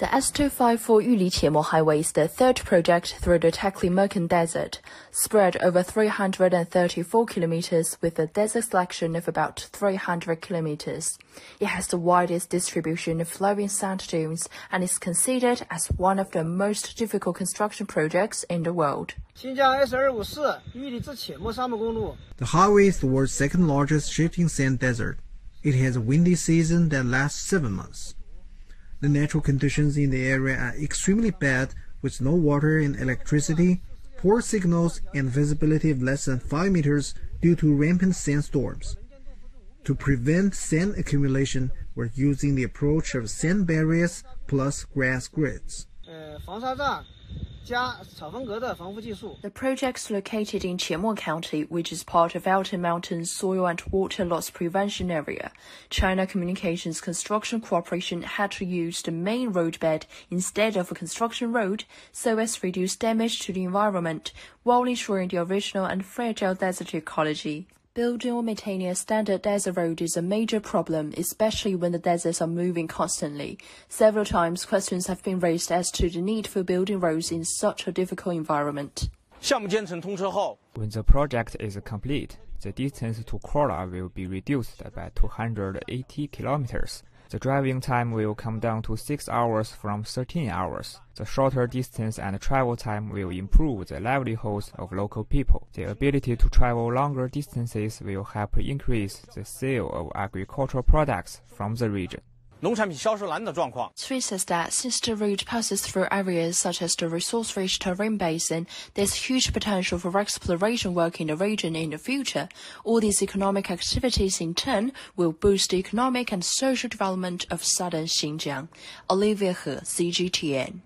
The S254 Yuli-Qiemo Highway is the third project through the Taklamakan Desert, spread over 334 kilometers with a desert section of about 300 kilometers. It has the widest distribution of flowing sand dunes and is considered as one of the most difficult construction projects in the world. The highway is the world's second largest shifting sand desert. It has a windy season that lasts seven months. The natural conditions in the area are extremely bad with no water and electricity, poor signals, and visibility of less than 5 meters due to rampant sandstorms. To prevent sand accumulation, we're using the approach of sand barriers plus grass grids. The project is located in Qiemo County, which is part of Altai Mountains Soil and Water Loss Prevention Area. China Communications Construction Corporation had to use the main roadbed instead of a construction road so as to reduce damage to the environment while ensuring the original and fragile desert ecology. Building or maintaining a standard desert road is a major problem, especially when the deserts are moving constantly. Several times, questions have been raised as to the need for building roads in such a difficult environment. When the project is complete, the distance to Korla will be reduced by 280 kilometers. The driving time will come down to 6 hours from 13 hours. The shorter distance and travel time will improve the livelihoods of local people. The ability to travel longer distances will help increase the sale of agricultural products from the region. 农产品销售难的状况。Three says that since the route passes through areas such as the resource-rich terrain basin, there's huge potential for exploration work in the region in the future. All these economic activities in turn will boost the economic and social development of southern Xinjiang. Olivia He, CGTN.